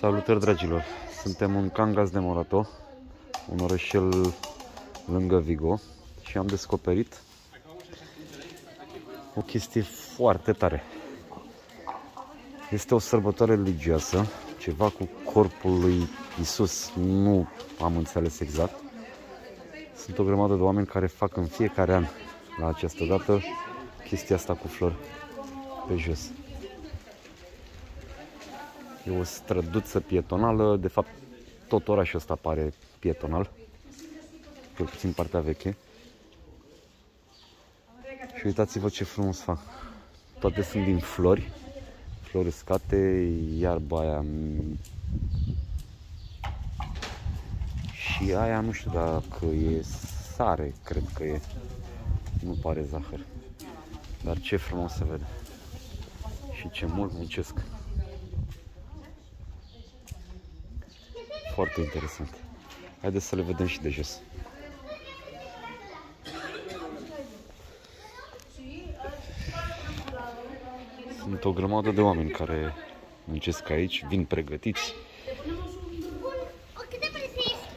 Salutări dragilor! Suntem în Cangas de Morato, un orășel lângă Vigo și am descoperit o chestie foarte tare. Este o sărbătoare religioasă, ceva cu corpul lui Isus, nu am înțeles exact. Sunt o grămadă de oameni care fac în fiecare an la această dată chestia asta cu flori pe jos. E o străduță pietonală, de fapt tot orașul ăsta pare pietonal, cel puțin partea veche. Și uitați-vă ce frumos fac. Toate sunt din flori, flori uscate, iarba aia și aia nu știu dacă e sare, cred că e. Nu pare zahăr. Dar ce frumos se vede. Și ce mult muncesc. Foarte interesant. Haideți să le vedem și de jos. Sunt o grămadă de oameni care muncesc aici, vin pregătiți ¿Qué te parece este?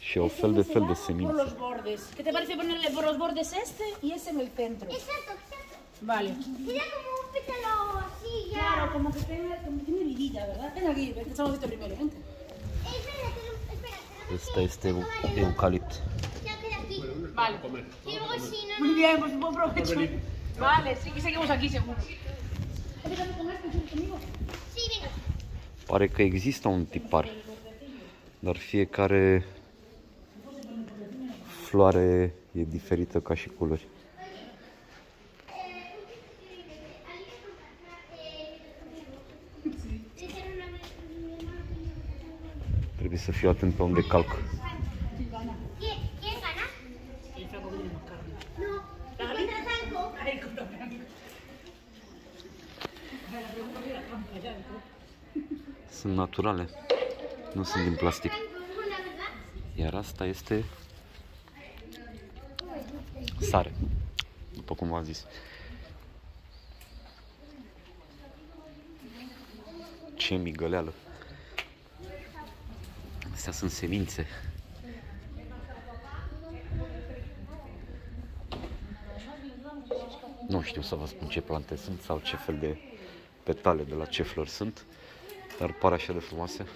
și au fel de fel de Por semințe. los bordes. ¿Qué te parece ponerle por los bordes este y ese en el centro? Exacto, exacto. Vale. Sería como un pétalo así ya. Claro, como que tenga, como tiene vidilla, ¿verdad? Ven aquí, ven, que estamos esto primero, vente. Ăsta este eucalipt. Ya queda aquí. Vale. Y luego si no, Muy bien, pues buen provecho. Vale, sí que seguimos aquí seguro. Empezamos con esto, ¿sí, conmigo? sí, venga. Pare că există un tipar, dar fiecare floare e diferită ca și culori. Trebuie să fiu atent pe unde calc. ¿Quién, quién gana? El flaco que tiene más carne. No. Contra Franco. Ay, con la blanca. Ay, la pregunta era trampa ya, ¿no? Sunt naturale, nu sunt din plastic. Franco, ¿no? La verdad. Iar asta este sare, după cum v-am zis. Ce migăleală! Astea sunt semințe. Nu știu să vă spun ce plante sunt sau ce fel de petale de la ce flori sunt, dar par așa de frumoase.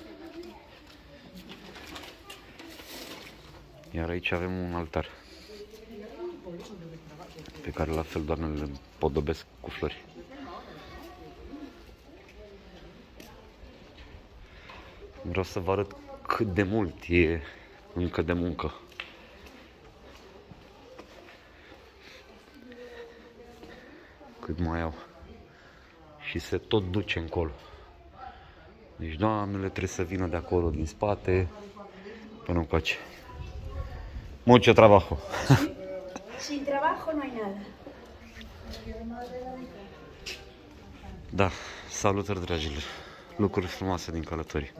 Iar aici avem un altar pe care la fel doamnele îl podobesc cu flori. Vreau să vă arăt cât de mult e încă de muncă. Cât mai au. Și se tot duce încolo. Deci doamnele trebuie să vină de acolo din spate până încoace. Mucho trabajo. Sin trabajo no hay nada. Da, salutări dragilor. Lucruri frumoase din călătorii.